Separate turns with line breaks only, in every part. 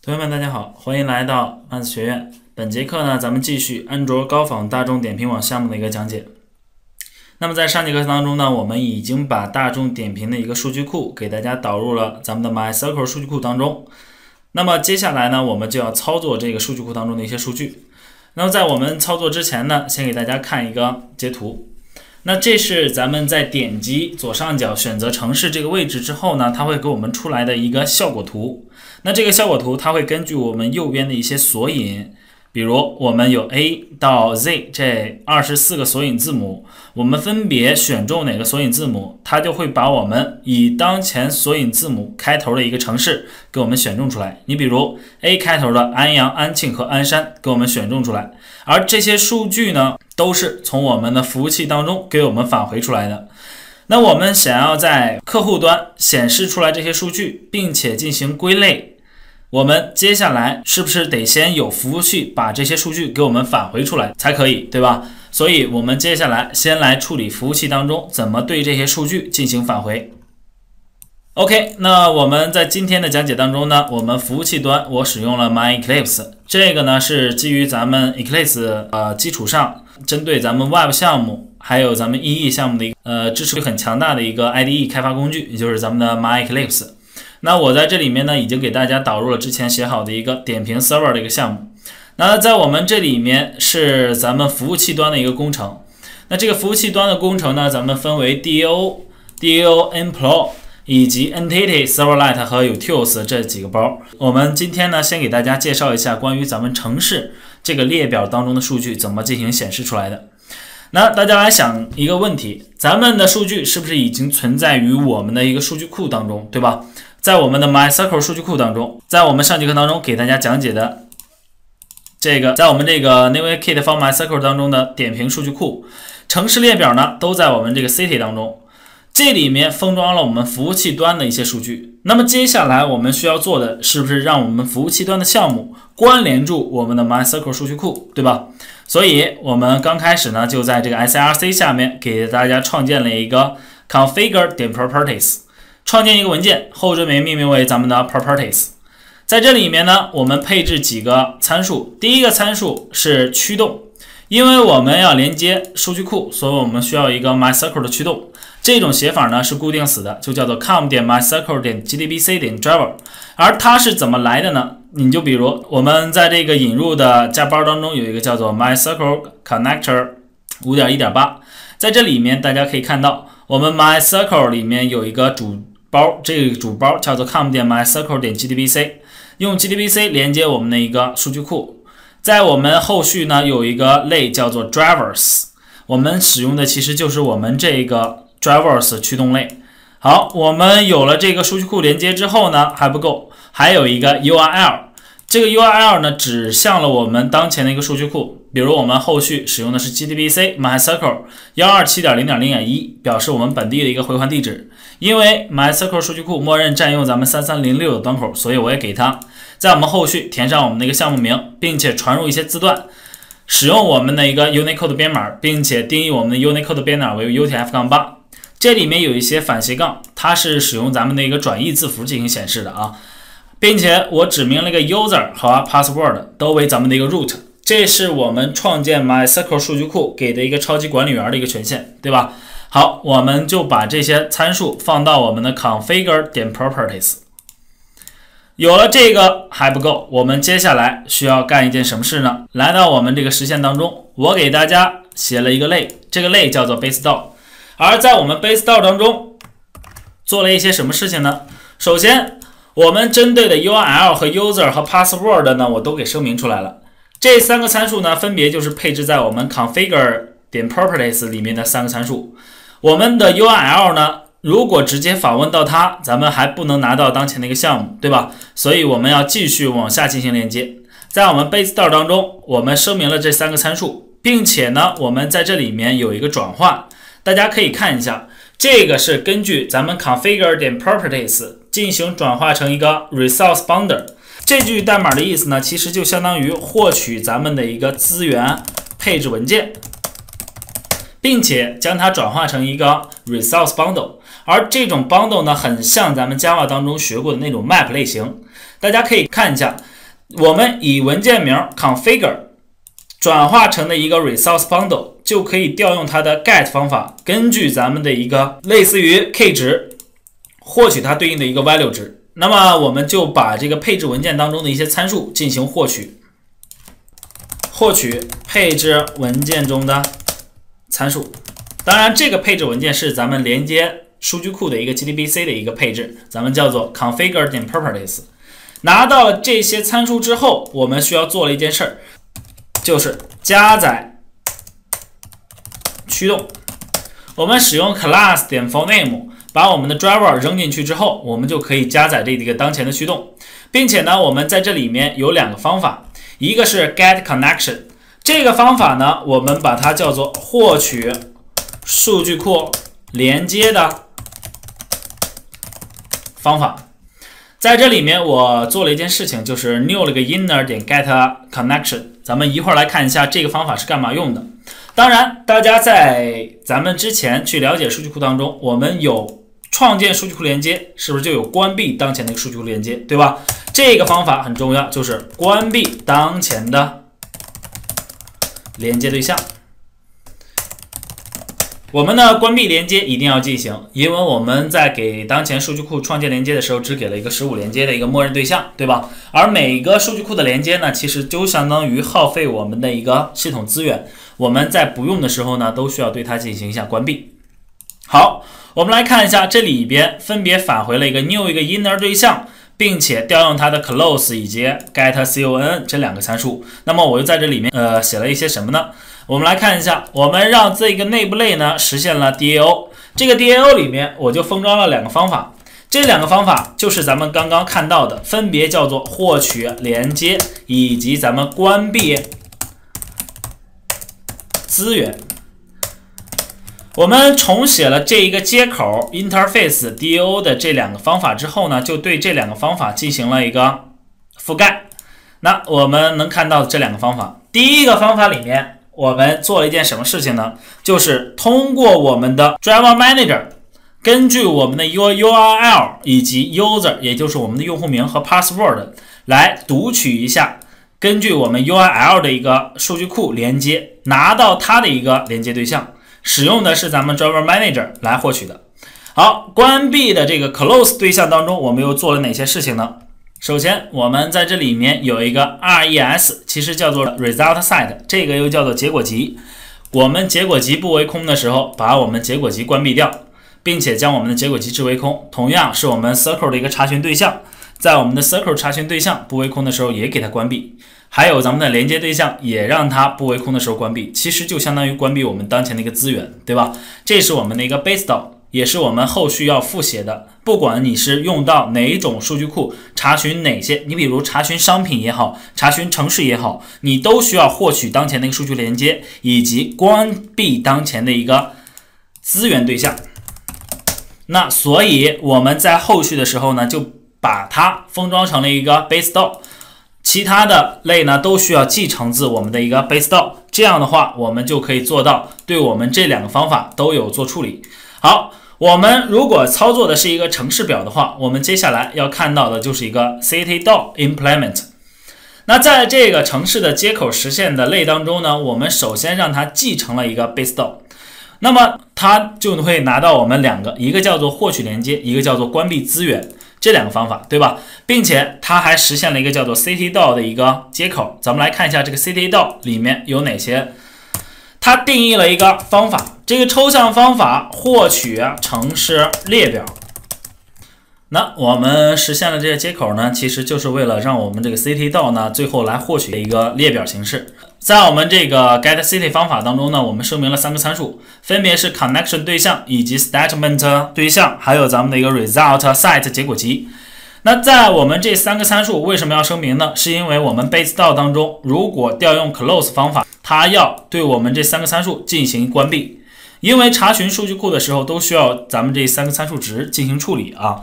同学们，大家好，欢迎来到万斯学院。本节课呢，咱们继续安卓高仿大众点评网项目的一个讲解。那么在上节课当中呢，我们已经把大众点评的一个数据库给大家导入了咱们的 MySQL 数据库当中。那么接下来呢，我们就要操作这个数据库当中的一些数据。那么在我们操作之前呢，先给大家看一个截图。那这是咱们在点击左上角选择城市这个位置之后呢，它会给我们出来的一个效果图。那这个效果图它会根据我们右边的一些索引，比如我们有 A 到 Z 这二十四个索引字母，我们分别选中哪个索引字母，它就会把我们以当前索引字母开头的一个城市给我们选中出来。你比如 A 开头的安阳、安庆和鞍山给我们选中出来，而这些数据呢，都是从我们的服务器当中给我们返回出来的。那我们想要在客户端显示出来这些数据，并且进行归类，我们接下来是不是得先有服务器把这些数据给我们返回出来才可以，对吧？所以，我们接下来先来处理服务器当中怎么对这些数据进行返回。OK，那我们在今天的讲解当中呢，我们服务器端我使用了 My Eclipse，这个呢是基于咱们 Eclipse 呃基础上，针对咱们 Web 项目还有咱们 EE 项目的一个呃支持很强大的一个 IDE 开发工具，也就是咱们的 My Eclipse。那我在这里面呢，已经给大家导入了之前写好的一个点评 Server 的一个项目。那在我们这里面是咱们服务器端的一个工程。那这个服务器端的工程呢，咱们分为 DAO、DAO Employ。以及 Entity Serverless 和 Utils 这几个包，我们今天呢，先给大家介绍一下关于咱们城市这个列表当中的数据怎么进行显示出来的。那大家来想一个问题，咱们的数据是不是已经存在于我们的一个数据库当中，对吧？在我们的 MyCircle 数据库当中，在我们上节课当中给大家讲解的这个，在我们这个 Navigate for MyCircle 当中的点评数据库城市列表呢，都在我们这个 City 当中。这里面封装了我们服务器端的一些数据，那么接下来我们需要做的是不是让我们服务器端的项目关联住我们的 MyCircle 数据库，对吧？所以我们刚开始呢，就在这个 src 下面给大家创建了一个 configure 点 properties，创建一个文件，后缀名命名为咱们的 properties。在这里面呢，我们配置几个参数，第一个参数是驱动，因为我们要连接数据库，所以我们需要一个 MyCircle 的驱动。这种写法呢是固定死的，就叫做 com 点 mycircle 点 gdbc 点 driver。而它是怎么来的呢？你就比如我们在这个引入的加包当中有一个叫做 mycircle connector 五点一点八，在这里面大家可以看到，我们 mycircle 里面有一个主包，这个主包叫做 com 点 mycircle 点 gdbc，用 gdbc 连接我们的一个数据库。在我们后续呢有一个类叫做 drivers，我们使用的其实就是我们这个。Drivers 驱动类，好，我们有了这个数据库连接之后呢，还不够，还有一个 URL。这个 URL 呢，指向了我们当前的一个数据库。比如我们后续使用的是 GDBC MyCircle 幺二七点零点零点一，表示我们本地的一个回环地址。因为 MyCircle 数据库默认占用咱们三三零六的端口，所以我也给它在我们后续填上我们的一个项目名，并且传入一些字段，使用我们的一个 Unicode 编码，并且定义我们的 Unicode 编码为 UTF-8。这里面有一些反斜杠，它是使用咱们的一个转义字符进行显示的啊，并且我指明了一个 user 和 password 都为咱们的一个 root，这是我们创建 MyCircle 数据库给的一个超级管理员的一个权限，对吧？好，我们就把这些参数放到我们的 configure 点 properties。有了这个还不够，我们接下来需要干一件什么事呢？来到我们这个实现当中，我给大家写了一个类，这个类叫做 base do。而在我们 base do 当中做了一些什么事情呢？首先，我们针对的 URL 和 user 和 password 呢，我都给声明出来了。这三个参数呢，分别就是配置在我们 configure 点 properties 里面的三个参数。我们的 URL 呢，如果直接访问到它，咱们还不能拿到当前的一个项目，对吧？所以我们要继续往下进行连接。在我们 base do 当中，我们声明了这三个参数，并且呢，我们在这里面有一个转换。大家可以看一下，这个是根据咱们 configure 点 properties 进行转化成一个 resource bundle。这句代码的意思呢，其实就相当于获取咱们的一个资源配置文件，并且将它转化成一个 resource bundle。而这种 bundle 呢，很像咱们 Java 当中学过的那种 map 类型。大家可以看一下，我们以文件名 configure 转化成的一个 resource bundle，就可以调用它的 get 方法，根据咱们的一个类似于 k 值，获取它对应的一个 value 值。那么我们就把这个配置文件当中的一些参数进行获取，获取配置文件中的参数。当然，这个配置文件是咱们连接数据库的一个 JDBC 的一个配置，咱们叫做 configure 点 properties。拿到了这些参数之后，我们需要做了一件事儿，就是加载驱动。我们使用 class 点 for name。把我们的 driver 扔进去之后，我们就可以加载这一个当前的驱动，并且呢，我们在这里面有两个方法，一个是 get connection 这个方法呢，我们把它叫做获取数据库连接的方法。在这里面我做了一件事情，就是 new 了个 inner 点 get connection，咱们一会儿来看一下这个方法是干嘛用的。当然，大家在咱们之前去了解数据库当中，我们有创建数据库连接，是不是就有关闭当前的一个数据库连接，对吧？这个方法很重要，就是关闭当前的连接对象。我们呢，关闭连接一定要进行，因为我们在给当前数据库创建连接的时候，只给了一个十五连接的一个默认对象，对吧？而每个数据库的连接呢，其实就相当于耗费我们的一个系统资源。我们在不用的时候呢，都需要对它进行一下关闭。好，我们来看一下这里边分别返回了一个 new 一个 inner 对象，并且调用它的 close 以及 get con 这两个参数。那么我又在这里面呃写了一些什么呢？我们来看一下，我们让这个内部类呢实现了 DAO。这个 DAO 里面我就封装了两个方法，这两个方法就是咱们刚刚看到的，分别叫做获取连接以及咱们关闭资源。我们重写了这一个接口 interface do 的这两个方法之后呢，就对这两个方法进行了一个覆盖。那我们能看到这两个方法，第一个方法里面。我们做了一件什么事情呢？就是通过我们的 Driver Manager，根据我们的 U URL 以及 User，也就是我们的用户名和 Password 来读取一下，根据我们 URL 的一个数据库连接，拿到它的一个连接对象，使用的是咱们 Driver Manager 来获取的。好，关闭的这个 Close 对象当中，我们又做了哪些事情呢？首先，我们在这里面有一个 res，其实叫做 result set，这个又叫做结果集。我们结果集不为空的时候，把我们结果集关闭掉，并且将我们的结果集置为空。同样是我们 circle 的一个查询对象，在我们的 circle 查询对象不为空的时候，也给它关闭。还有咱们的连接对象，也让它不为空的时候关闭。其实就相当于关闭我们当前的一个资源，对吧？这是我们的一个 base do。也是我们后续要复写的。不管你是用到哪种数据库查询哪些，你比如查询商品也好，查询城市也好，你都需要获取当前的一个数据连接，以及关闭当前的一个资源对象。那所以我们在后续的时候呢，就把它封装成了一个 base do，其他的类呢都需要继承自我们的一个 base do。这样的话，我们就可以做到对我们这两个方法都有做处理。好。我们如果操作的是一个城市表的话，我们接下来要看到的就是一个 city do implement。那在这个城市的接口实现的类当中呢，我们首先让它继承了一个 base do，那么它就会拿到我们两个，一个叫做获取连接，一个叫做关闭资源这两个方法，对吧？并且它还实现了一个叫做 city do 的一个接口。咱们来看一下这个 city do 里面有哪些。它定义了一个方法，这个抽象方法获取城市列表。那我们实现了这些接口呢，其实就是为了让我们这个 city do 呢，最后来获取一个列表形式。在我们这个 get city 方法当中呢，我们声明了三个参数，分别是 connection 对象以及 statement 对象，还有咱们的一个 result set 结果集。那在我们这三个参数为什么要声明呢？是因为我们 base do 当中，如果调用 close 方法。它要对我们这三个参数进行关闭，因为查询数据库的时候都需要咱们这三个参数值进行处理啊。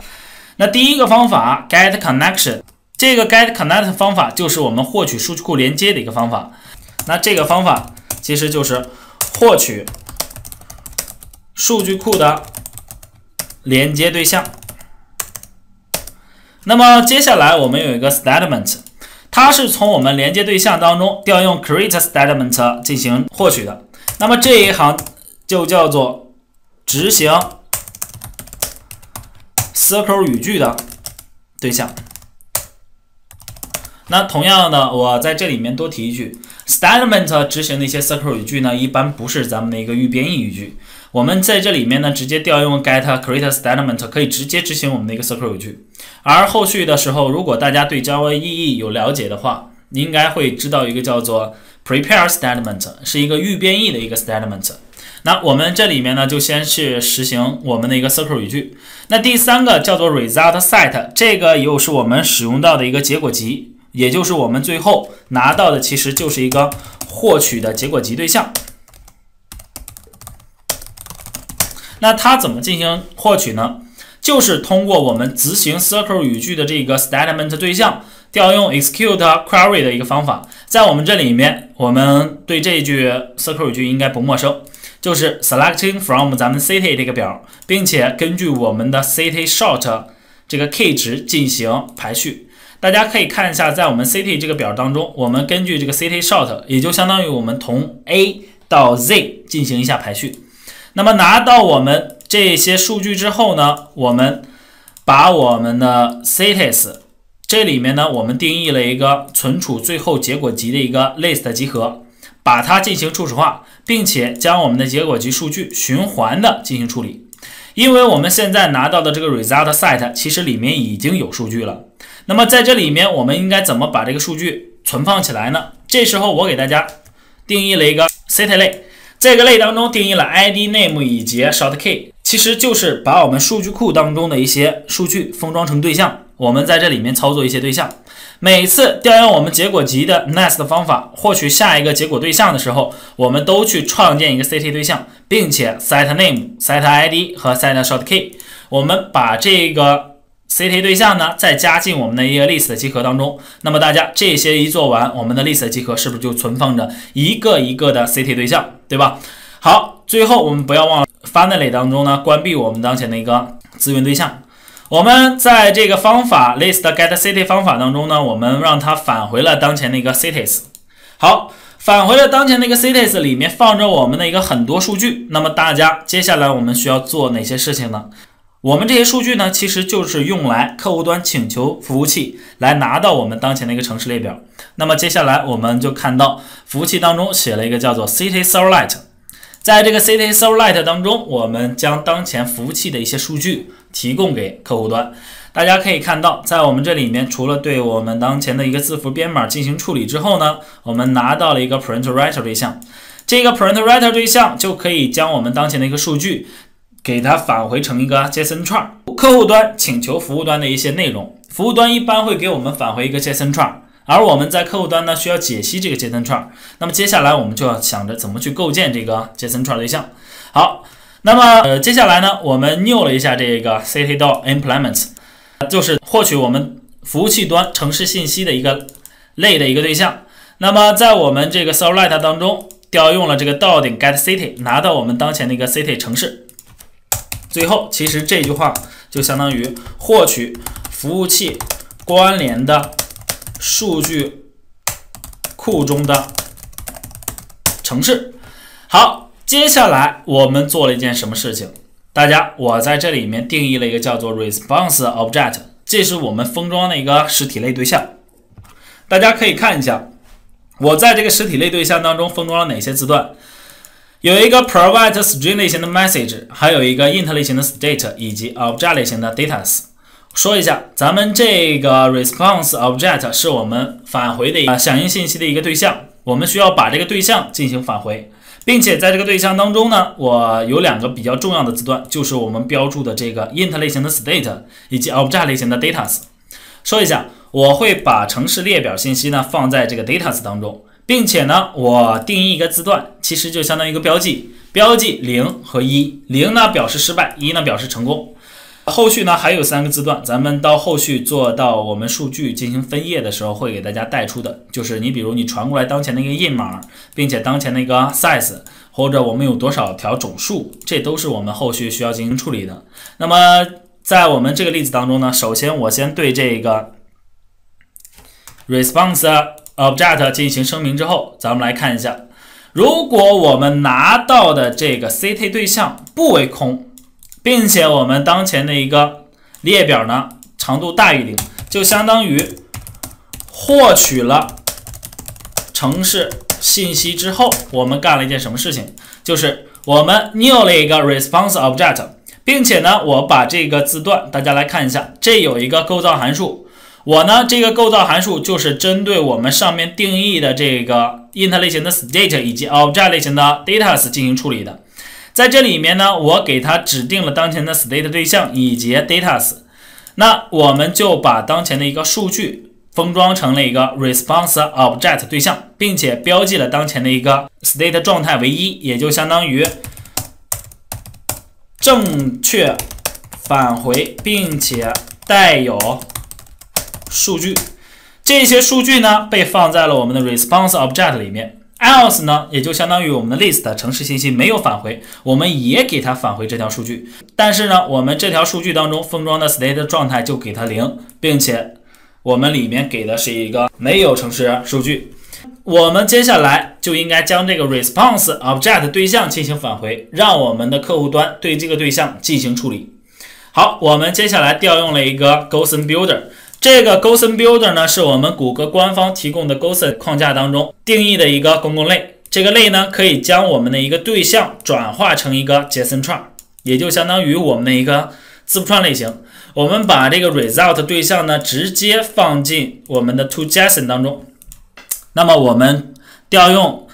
那第一个方法 get connection，这个 get connect 方法就是我们获取数据库连接的一个方法。那这个方法其实就是获取数据库的连接对象。那么接下来我们有一个 statement。它是从我们连接对象当中调用 create statement 进行获取的。那么这一行就叫做执行 circle 语句的对象。那同样的，我在这里面多提一句，statement 执行的一些 circle 语句呢，一般不是咱们的一个预编译语句。我们在这里面呢，直接调用 get create statement 可以直接执行我们的一个 circle 语句。而后续的时候，如果大家对 Java EE 有了解的话，应该会知道一个叫做 prepare statement，是一个预编译的一个 statement。那我们这里面呢，就先去实行我们的一个 circle 语句。那第三个叫做 result set，这个又是我们使用到的一个结果集。也就是我们最后拿到的，其实就是一个获取的结果集对象。那它怎么进行获取呢？就是通过我们执行 circle 语句的这个 statement 对象，调用 execute query 的一个方法。在我们这里面，我们对这一句 circle 语句应该不陌生，就是 selecting from 咱们 city 这个表，并且根据我们的 city short 这个 key 值进行排序。大家可以看一下，在我们 city 这个表当中，我们根据这个 city short，也就相当于我们从 A 到 Z 进行一下排序。那么拿到我们这些数据之后呢，我们把我们的 cities 这里面呢，我们定义了一个存储最后结果集的一个 list 集合，把它进行初始化，并且将我们的结果集数据循环的进行处理。因为我们现在拿到的这个 result set 其实里面已经有数据了。那么在这里面，我们应该怎么把这个数据存放起来呢？这时候我给大家定义了一个 city 类，这个类当中定义了 id、name 以及 short key，其实就是把我们数据库当中的一些数据封装成对象，我们在这里面操作一些对象。每次调用我们结果集的 nest 方法获取下一个结果对象的时候，我们都去创建一个 city 对象，并且 set name、set id 和 set short key，我们把这个。CT 对象呢，再加进我们的一个 list 集合当中。那么大家这些一做完，我们的 list 集合是不是就存放着一个一个的 CT 对象，对吧？好，最后我们不要忘了 finally 当中呢，关闭我们当前的一个资源对象。我们在这个方法 list get city 方法当中呢，我们让它返回了当前的一个 cities。好，返回了当前的一个 cities 里面放着我们的一个很多数据。那么大家接下来我们需要做哪些事情呢？我们这些数据呢，其实就是用来客户端请求服务器来拿到我们当前的一个城市列表。那么接下来我们就看到服务器当中写了一个叫做 City Servlet，在这个 City Servlet 当中，我们将当前服务器的一些数据提供给客户端。大家可以看到，在我们这里面，除了对我们当前的一个字符编码进行处理之后呢，我们拿到了一个 Print Writer 对象。这个 Print Writer 对象就可以将我们当前的一个数据。给它返回成一个 JSON 串，客户端请求服务端的一些内容，服务端一般会给我们返回一个 JSON 串，而我们在客户端呢需要解析这个 JSON 串。那么接下来我们就要想着怎么去构建这个 JSON 串对象。好，那么呃接下来呢，我们 new 了一下这个 city dot implements，就是获取我们服务器端城市信息的一个类的一个对象。那么在我们这个 servlet 当中调用了这个 d o 点 get city，拿到我们当前的一个 city 城市。最后，其实这句话就相当于获取服务器关联的数据库中的城市。好，接下来我们做了一件什么事情？大家，我在这里面定义了一个叫做 response object，这是我们封装的一个实体类对象。大家可以看一下，我在这个实体类对象当中封装了哪些字段。有一个 provide string 类型的 message，还有一个 int 类型的 state，以及 object 类型的 datas。说一下，咱们这个 response object 是我们返回的啊响应信息的一个对象，我们需要把这个对象进行返回，并且在这个对象当中呢，我有两个比较重要的字段，就是我们标注的这个 int 类型的 state 以及 object 类型的 datas。说一下，我会把城市列表信息呢放在这个 datas 当中。并且呢，我定义一个字段，其实就相当于一个标记，标记零和一，零呢表示失败，一呢表示成功。后续呢还有三个字段，咱们到后续做到我们数据进行分页的时候，会给大家带出的，就是你比如你传过来当前的一个印码，并且当前的一个 size，或者我们有多少条总数，这都是我们后续需要进行处理的。那么在我们这个例子当中呢，首先我先对这个 response object 进行声明之后，咱们来看一下，如果我们拿到的这个 C T 对象不为空，并且我们当前的一个列表呢长度大于零，就相当于获取了城市信息之后，我们干了一件什么事情？就是我们 new 了一个 response object，并且呢，我把这个字段大家来看一下，这有一个构造函数。我呢，这个构造函数就是针对我们上面定义的这个 int 类型的 state 以及 object 类型的 datas 进行处理的。在这里面呢，我给它指定了当前的 state 对象以及 datas，那我们就把当前的一个数据封装成了一个 response object 对象，并且标记了当前的一个 state 状态为一，也就相当于正确返回，并且带有数据。这些数据呢，被放在了我们的 response object 里面。else 呢，也就相当于我们的 list 城市信息没有返回，我们也给它返回这条数据。但是呢，我们这条数据当中封装的 state 状态就给它零，并且我们里面给的是一个没有城市数据。我们接下来就应该将这个 response object 对象进行返回，让我们的客户端对这个对象进行处理。好，我们接下来调用了一个 Gaussian Builder。这个 g o s e n Builder 呢，是我们谷歌官方提供的 g o s e n 框架当中定义的一个公共类。这个类呢，可以将我们的一个对象转化成一个 JSON 串，也就相当于我们的一个字符串类型。我们把这个 result 对象呢，直接放进我们的 to JSON 当中。那么我们调用。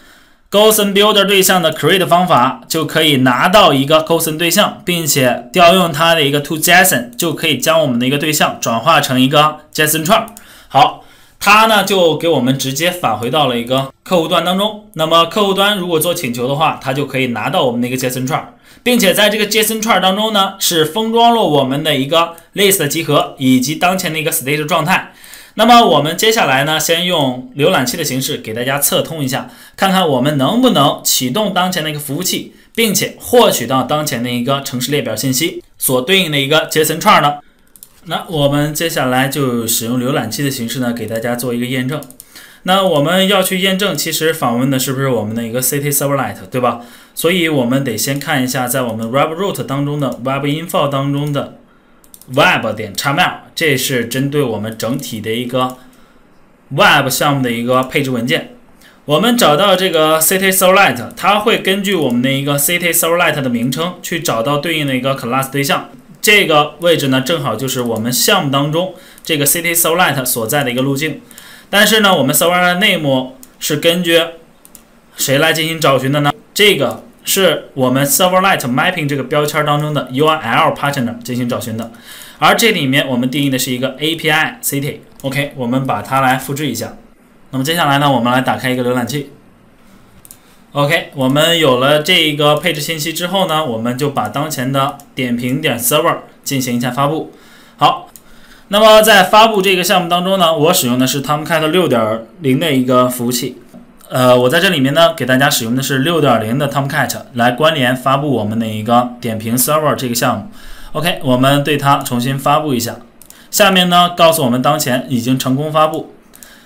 GsonBuilder 对象的 create 方法就可以拿到一个 Gson 对象，并且调用它的一个 to JSON，就可以将我们的一个对象转化成一个 JSON 串。好，它呢就给我们直接返回到了一个客户端当中。那么客户端如果做请求的话，它就可以拿到我们的一个 JSON 串，并且在这个 JSON 串当中呢是封装了我们的一个 list 集合以及当前的一个 state 状态。那么我们接下来呢，先用浏览器的形式给大家测通一下，看看我们能不能启动当前的一个服务器，并且获取到当前的一个城市列表信息所对应的一个 JSON 串呢？那我们接下来就使用浏览器的形式呢，给大家做一个验证。那我们要去验证，其实访问的是不是我们的一个 City Serverlet，对吧？所以我们得先看一下在我们 Web Root 当中的 Web Info 当中的。Web 点 xml，这是针对我们整体的一个 web 项目的一个配置文件。我们找到这个 city servlet，它会根据我们的一个 city servlet 的名称去找到对应的一个 class 对象。这个位置呢，正好就是我们项目当中这个 city servlet 所在的一个路径。但是呢，我们 servlet name 是根据谁来进行找寻的呢？这个。是我们 Serverlet Mapping 这个标签当中的 URL Partner 进行找寻的，而这里面我们定义的是一个 API City。OK，我们把它来复制一下。那么接下来呢，我们来打开一个浏览器。OK，我们有了这一个配置信息之后呢，我们就把当前的点评点 Server 进行一下发布。好，那么在发布这个项目当中呢，我使用的是 Tomcat 6.0的一个服务器。呃，我在这里面呢，给大家使用的是六点零的 Tomcat 来关联发布我们的一个点评 Server 这个项目。OK，我们对它重新发布一下。下面呢，告诉我们当前已经成功发布。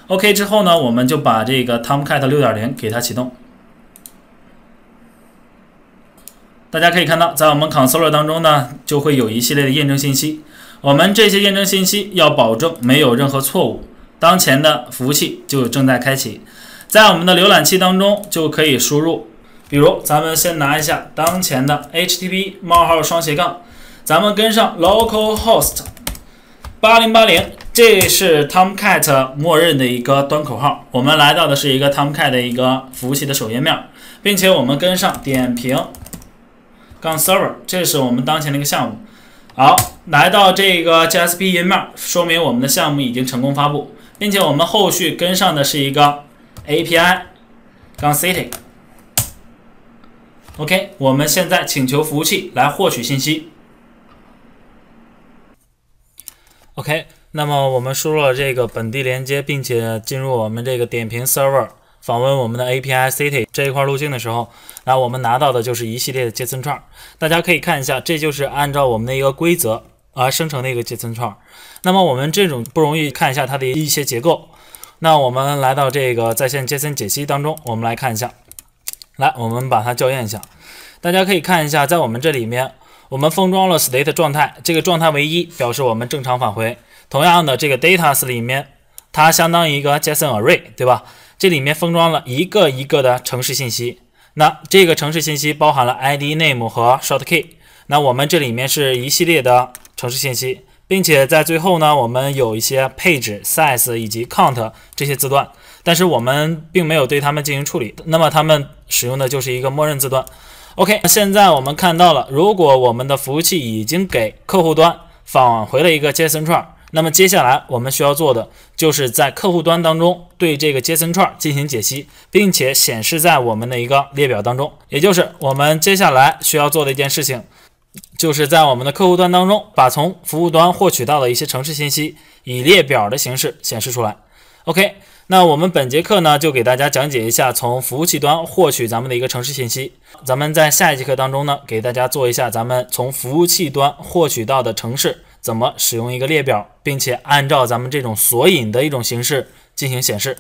OK 之后呢，我们就把这个 Tomcat 六点零给它启动。大家可以看到，在我们 Console 当中呢，就会有一系列的验证信息。我们这些验证信息要保证没有任何错误，当前的服务器就正在开启。在我们的浏览器当中就可以输入，比如咱们先拿一下当前的 HTTP 冒号双斜杠，咱们跟上 localhost 八零八零，这是 Tomcat 默认的一个端口号。我们来到的是一个 Tomcat 的一个服务器的首页面，并且我们跟上点评杠 server，这是我们当前的一个项目。好，来到这个 JSP 页面，说明我们的项目已经成功发布，并且我们后续跟上的是一个。API 杠 City，OK，我们现在请求服务器来获取信息。OK，那么我们输入了这个本地连接，并且进入我们这个点评 Server，访问我们的 API City 这一块路径的时候，那我们拿到的就是一系列的 JSON 串。大家可以看一下，这就是按照我们的一个规则而生成的一个 JSON 串。那么我们这种不容易看一下它的一些结构。那我们来到这个在线 JSON 解析当中，我们来看一下。来，我们把它校验一下。大家可以看一下，在我们这里面，我们封装了 state 状态，这个状态为一，表示我们正常返回。同样的，这个 datas 里面，它相当于一个 JSON array，对吧？这里面封装了一个一个的城市信息。那这个城市信息包含了 ID、name 和 short key。那我们这里面是一系列的城市信息。并且在最后呢，我们有一些配置、size 以及 count 这些字段，但是我们并没有对它们进行处理。那么它们使用的就是一个默认字段。OK，现在我们看到了，如果我们的服务器已经给客户端返回了一个 JSON 串，那么接下来我们需要做的就是在客户端当中对这个 JSON 串进行解析，并且显示在我们的一个列表当中。也就是我们接下来需要做的一件事情。就是在我们的客户端当中，把从服务端获取到的一些城市信息，以列表的形式显示出来。OK，那我们本节课呢，就给大家讲解一下从服务器端获取咱们的一个城市信息。咱们在下一节课当中呢，给大家做一下咱们从服务器端获取到的城市怎么使用一个列表，并且按照咱们这种索引的一种形式进行显示。